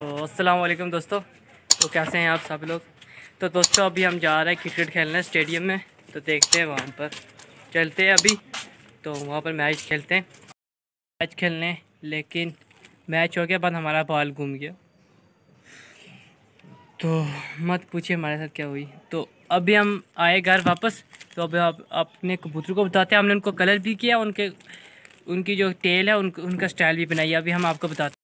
तो असलम दोस्तों। तो कैसे हैं आप सब लोग? तो दोस्तों अभी हम जा रहे हैं क्रिकेट खेलने स्टेडियम में। तो देखते हैं वहाँ पर। चलते हैं अभी। तो वहाँ पर मैच खेलते हैं। मैच खेलने लेकिन मैच हो गया बाद हमारा बॉल घूम गया। तो मत पूछिए हमारे साथ क्या हुई। तो अभी हम आए घर वापस। तो अभी आप अपने कबूतर को बताते हैं। हमने उनको कलर भी किया उनके उनकी जो टेल है उन, उनका स्टाइल भी बनाई अभी हम आपको बताते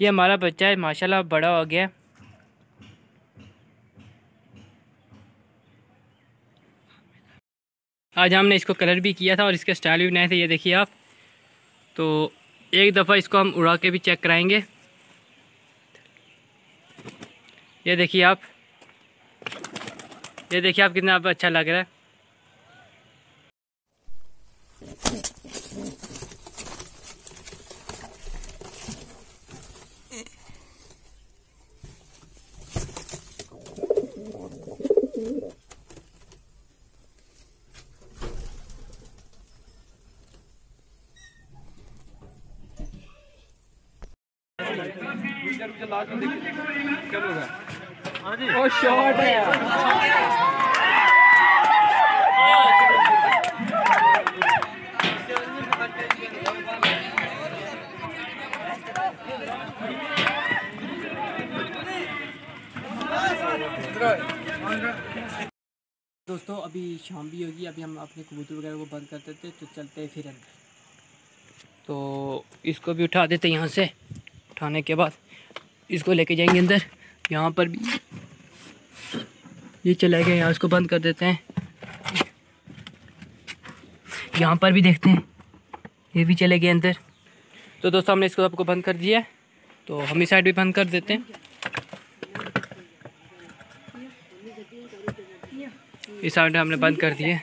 ये हमारा बच्चा है, माशाल्लाह बड़ा हो गया। आज हमने इसको कलर भी किया था और इसके स्टाइल भी बनाए थे, ये देखिए आप। तो एक दफ़ा इसको हम उड़ा के भी चेक कराएँगे। ये देखिए आप। ये देखिए आप कितना आप अच्छा लग रहा है। ओ शॉट है? दोस्तों अभी शाम भी होगी अभी हम अपने कबूतर वगैरह को बंद कर देते तो चलते हैं फिर अंदर। तो इसको भी उठा देते यहाँ से उठाने के बाद। इसको लेके जाएँगे अंदर। यहाँ पर भी। ये चला गया, यहाँ इसको बंद कर देते हैं। यहाँ पर भी देखते हैं। ये भी चले गए अंदर। तो दोस्तों, हमने इसको आपको बंद कर दिया। तो हम इस साइड भी बंद कर देते हैं। इस साइड हमने बंद कर दिए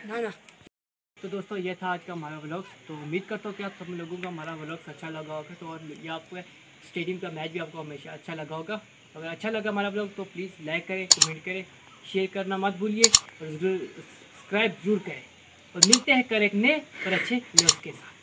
तो दोस्तों, ये था आज का हमारा व्लॉग तो उम्मीद करता हूँ कि आप सब लोगों का हमारा व्लॉग अच्छा लगा होगा। तो और ये आपको स्टेडियम का मैच भी आपको हमेशा अच्छा लगा होगा। अगर अच्छा लगा हमारा ब्लॉग तो प्लीज़ लाइक करें कमेंट करें शेयर करना मत भूलिए और सब्सक्राइब ज़रूर करें। और मिलते हैं करेक्ट नए और अच्छे ब्लॉग के साथ।